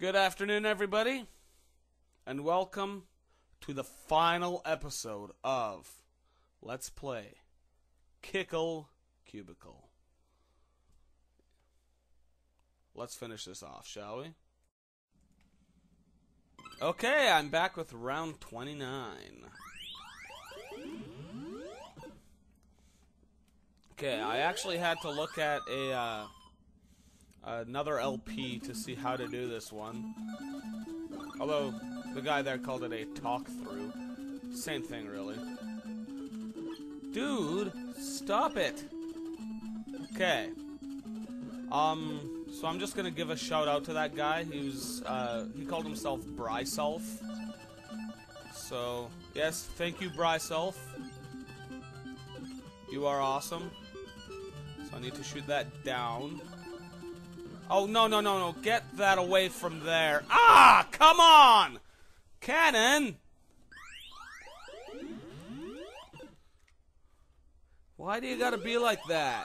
Good afternoon, everybody, and welcome to the final episode of Let's Play Kickle Cubicle. Let's finish this off, shall we? Okay, I'm back with round 29. Okay, I actually had to look at a uh, another LP to see how to do this one. Although the guy there called it a talk through. Same thing, really. Dude, stop it. Okay. Um, so I'm just gonna give a shout out to that guy. He was, uh, he called himself Brisulph. So, yes, thank you, Brisulph. You are awesome. So I need to shoot that down. Oh, no, no, no, no. Get that away from there. Ah, come on! Cannon! Why do you gotta be like that?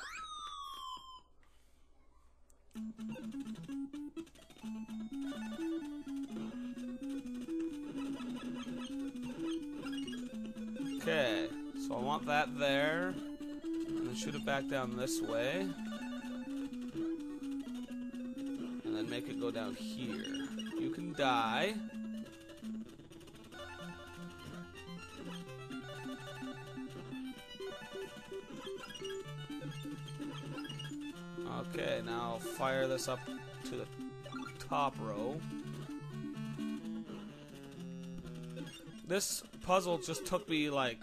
Okay, so I want that there. And then shoot it back down this way. Here. You can die. Okay, now fire this up to the top row. This puzzle just took me like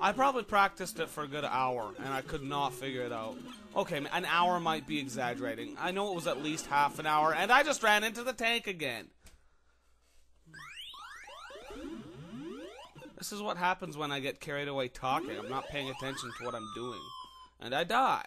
I probably practiced it for a good hour and I could not figure it out. Okay, an hour might be exaggerating. I know it was at least half an hour and I just ran into the tank again. This is what happens when I get carried away talking. I'm not paying attention to what I'm doing. And I die.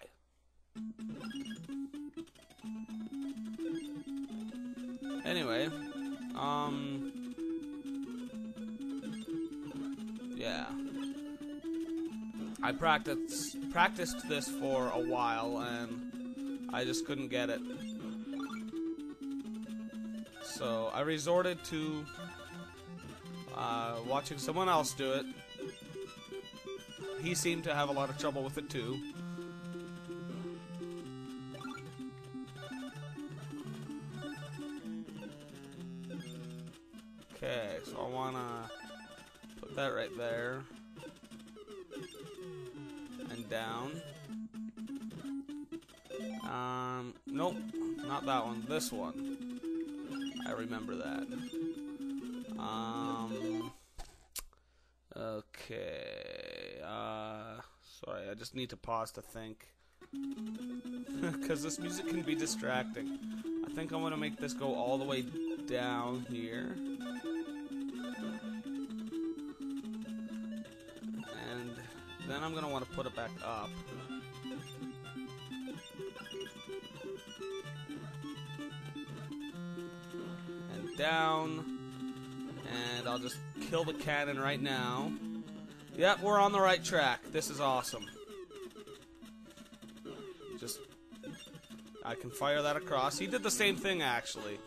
I practiced practiced this for a while and I just couldn't get it. So I resorted to uh, watching someone else do it. He seemed to have a lot of trouble with it too. Okay, so I wanna put that right there. Down. Um, nope, not that one, this one. I remember that. Um, okay, uh, sorry, I just need to pause to think. Because this music can be distracting. I think I'm going to make this go all the way down here. Then I'm going to want to put it back up. And down. And I'll just kill the cannon right now. Yep, we're on the right track. This is awesome. Just... I can fire that across. He did the same thing, actually.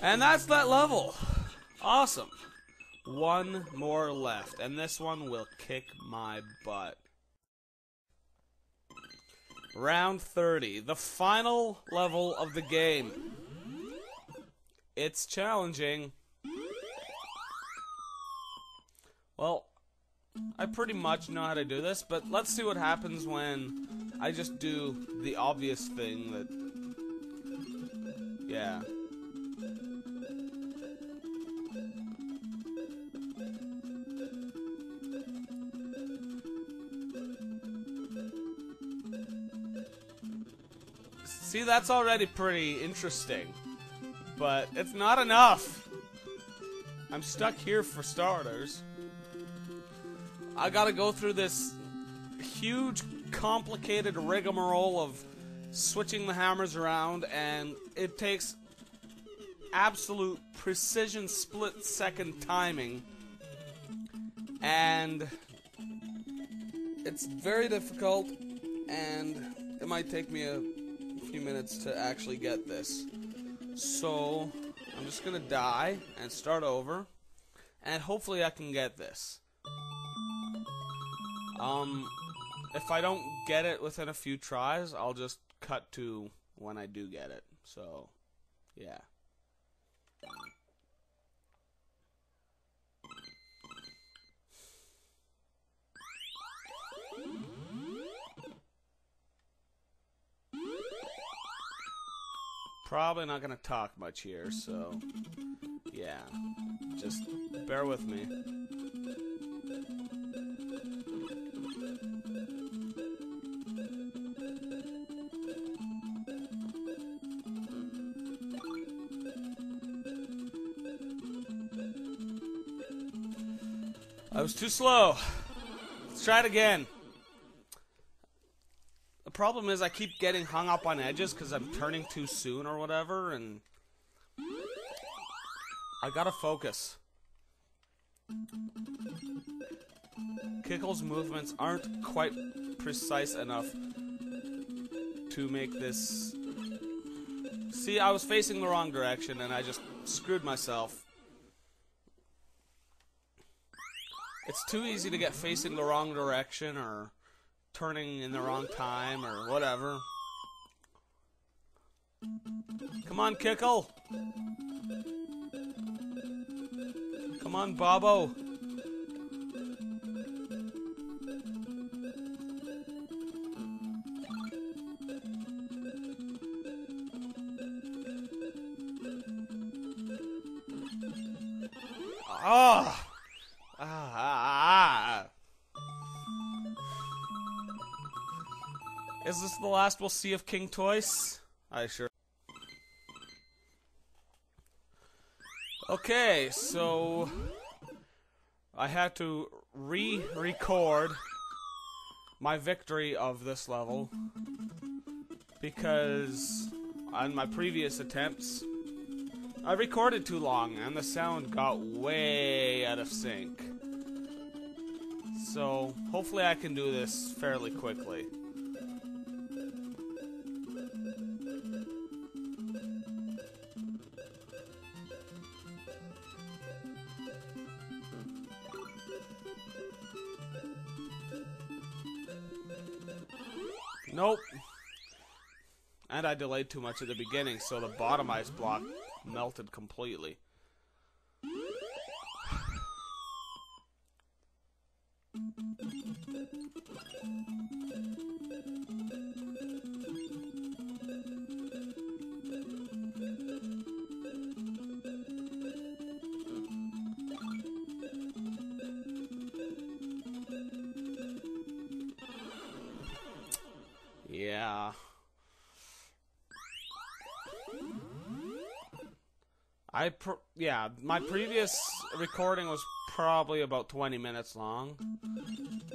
And that's that level. Awesome. One more left, and this one will kick my butt. Round 30, the final level of the game. It's challenging. Well, I pretty much know how to do this, but let's see what happens when I just do the obvious thing that... Yeah. See, that's already pretty interesting. But it's not enough. I'm stuck here for starters. I gotta go through this huge, complicated rigmarole of switching the hammers around, and it takes absolute precision split second timing. And it's very difficult, and it might take me a few minutes to actually get this. So, I'm just gonna die and start over, and hopefully I can get this. Um, if I don't get it within a few tries, I'll just cut to when I do get it. So, yeah. Probably not gonna talk much here, so yeah. Just bear with me. I was too slow. Let's try it again. The problem is I keep getting hung up on edges because I'm turning too soon or whatever, and I gotta focus. Kickle's movements aren't quite precise enough to make this. See, I was facing the wrong direction and I just screwed myself. It's too easy to get facing the wrong direction or turning in the wrong time or whatever. Come on, Kickle. Come on, Bobo. Ah. Is this the last we'll see of King Toys? I sure. Okay, so I had to re-record my victory of this level because on my previous attempts I recorded too long and the sound got way out of sync. So, hopefully I can do this fairly quickly. Nope. And I delayed too much at the beginning, so the bottom ice block melted completely. I pr- yeah, my previous recording was probably about 20 minutes long.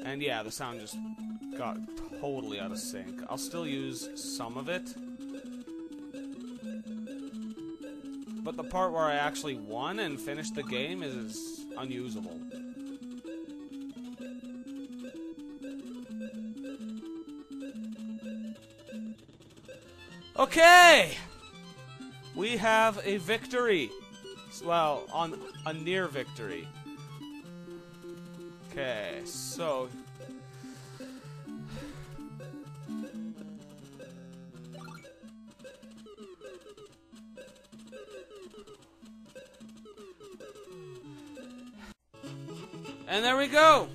And yeah, the sound just got totally out of sync. I'll still use some of it. But the part where I actually won and finished the game is unusable. Okay! We have a victory. Well, on a near victory. Okay, so And there we go.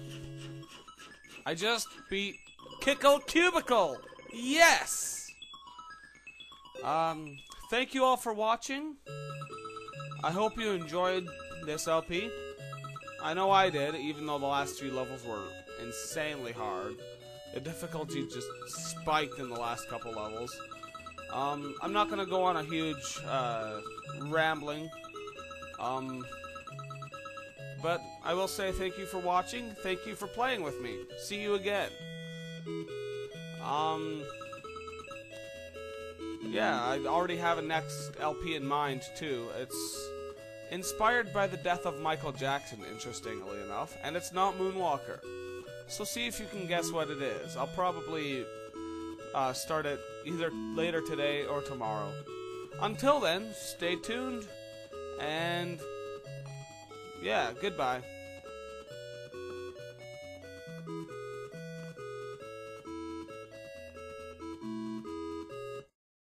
I just beat Kickle Cubicle. Yes. Um, thank you all for watching. I hope you enjoyed this LP. I know I did, even though the last few levels were insanely hard. The difficulty just spiked in the last couple levels. Um, I'm not gonna go on a huge uh, rambling. Um, but I will say thank you for watching. Thank you for playing with me. See you again. Um, yeah, I already have a next LP in mind too. It's inspired by the death of Michael Jackson, interestingly enough, and it's not Moonwalker. So see if you can guess what it is. I'll probably uh, start it either later today or tomorrow. Until then, stay tuned, and yeah, goodbye.